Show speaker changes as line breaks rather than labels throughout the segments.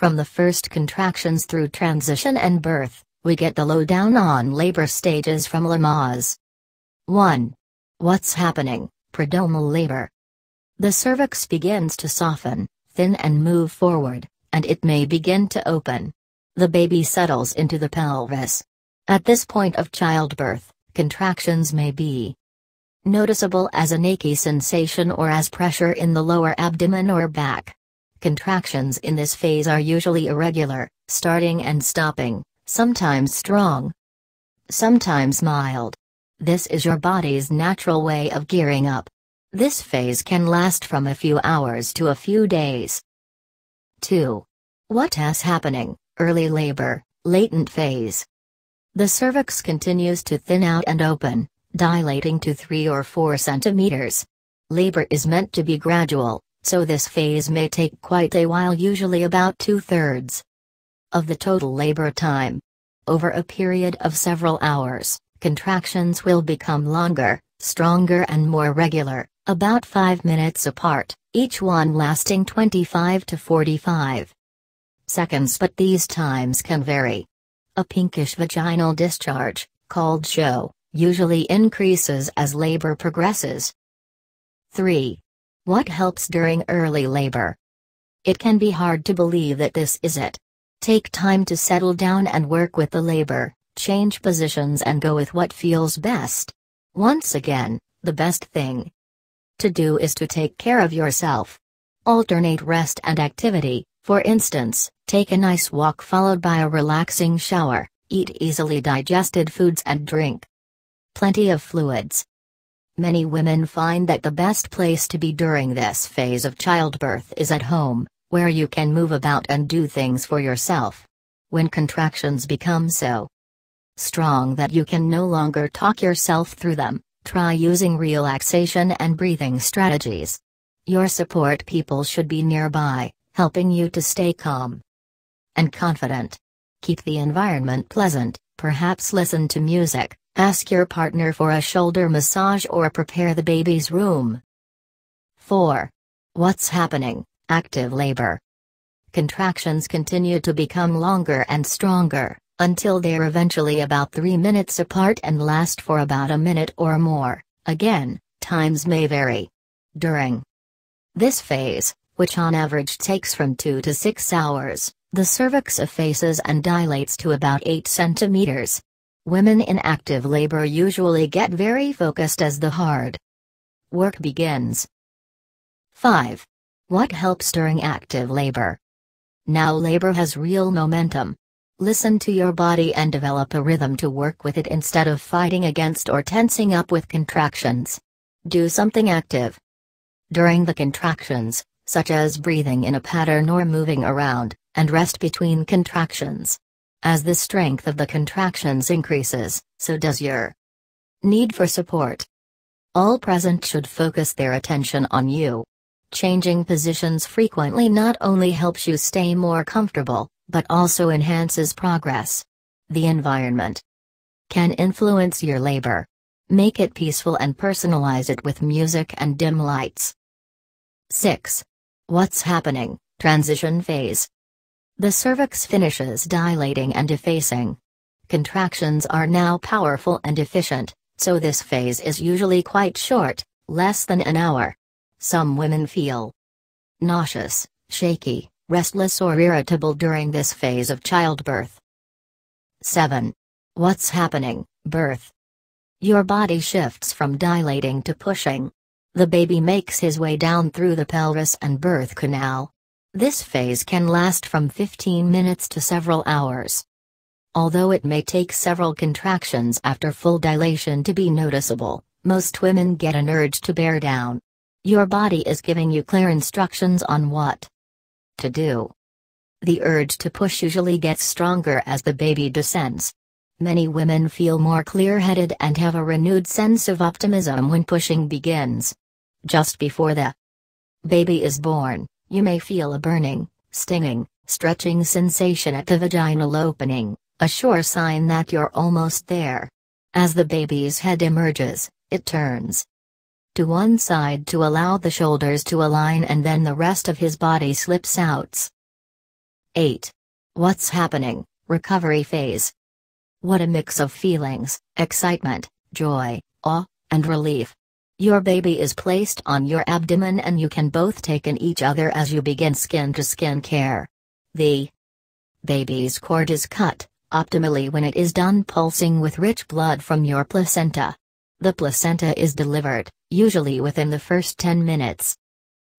From the first contractions through transition and birth, we get the lowdown on labor stages from Lamaze. 1. What's happening? Prodromal labor. The cervix begins to soften, thin and move forward, and it may begin to open. The baby settles into the pelvis. At this point of childbirth, contractions may be noticeable as an achy sensation or as pressure in the lower abdomen or back. Contractions in this phase are usually irregular, starting and stopping, sometimes strong, sometimes mild. This is your body's natural way of gearing up. This phase can last from a few hours to a few days. 2. What is happening? Early labor, latent phase. The cervix continues to thin out and open, dilating to 3 or 4 centimeters. Labor is meant to be gradual, so this phase may take quite a while, usually about two thirds of the total labor time. Over a period of several hours, contractions will become longer, stronger and more regular, about 5 minutes apart, each one lasting 25 to 45 seconds but these times can vary. A pinkish vaginal discharge, called show, usually increases as labor progresses. 3. What helps during early labor? It can be hard to believe that this is it. Take time to settle down and work with the labor, change positions and go with what feels best. Once again, the best thing to do is to take care of yourself. Alternate rest and activity, for instance, take a nice walk followed by a relaxing shower, eat easily digested foods and drink plenty of fluids. Many women find that the best place to be during this phase of childbirth is at home, where you can move about and do things for yourself. When contractions become so strong that you can no longer talk yourself through them, try using relaxation and breathing strategies. Your support people should be nearby, helping you to stay calm and confident. Keep the environment pleasant, perhaps listen to music, ask your partner for a shoulder massage or prepare the baby's room. 4. What's happening? Active labor. Contractions continue to become longer and stronger, until they're eventually about 3 minutes apart and last for about a minute or more. Again, times may vary. During this phase, which on average takes from 2 to 6 hours, the cervix effaces and dilates to about 8 centimeters. Women in active labor usually get very focused as the hard work begins. 5. What helps during active labor? Now labor has real momentum. Listen to your body and develop a rhythm to work with it instead of fighting against or tensing up with contractions. Do something active. During the contractions, such as breathing in a pattern or moving around, and rest between contractions. As the strength of the contractions increases, so does your need for support. All present should focus their attention on you. Changing positions frequently not only helps you stay more comfortable, but also enhances progress. The environment can influence your labor. Make it peaceful and personalize it with music and dim lights. 6. What's happening? Transition phase. The cervix finishes dilating and effacing. Contractions are now powerful and efficient, so this phase is usually quite short, less than an hour. Some women feel nauseous, shaky, restless or irritable during this phase of childbirth. 7. What's happening? Birth. Your body shifts from dilating to pushing. The baby makes his way down through the pelvis and birth canal. This phase can last from 15 minutes to several hours. Although it may take several contractions after full dilation to be noticeable, most women get an urge to bear down. Your body is giving you clear instructions on what to do. The urge to push usually gets stronger as the baby descends. Many women feel more clear headed and have a renewed sense of optimism when pushing begins. Just before the baby is born, you may feel a burning, stinging, stretching sensation at the vaginal opening, a sure sign that you're almost there. As the baby's head emerges, it turns to one side to allow the shoulders to align and then the rest of his body slips out. 8. What's happening? Recovery phase. What a mix of feelings excitement, joy, awe, and relief. Your baby is placed on your abdomen and you can both take in each other as you begin skin to skin care. The baby's cord is cut, optimally when it is done pulsing with rich blood from your placenta. The placenta is delivered, usually within the first 10 minutes.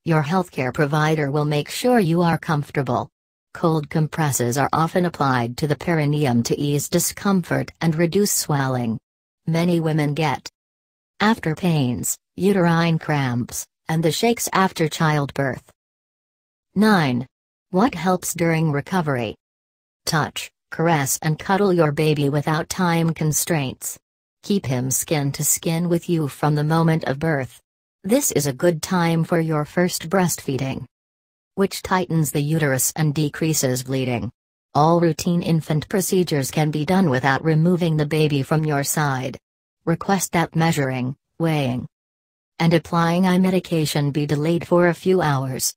Your healthcare provider will make sure you are comfortable. Cold compresses are often applied to the perineum to ease discomfort and reduce swelling. Many women get after pains, uterine cramps, and the shakes after childbirth. 9. What helps during recovery? Touch, caress, and cuddle your baby without time constraints. Keep him skin to skin with you from the moment of birth. This is a good time for your first breastfeeding which tightens the uterus and decreases bleeding. All routine infant procedures can be done without removing the baby from your side. Request that measuring, weighing, and applying eye medication be delayed for a few hours.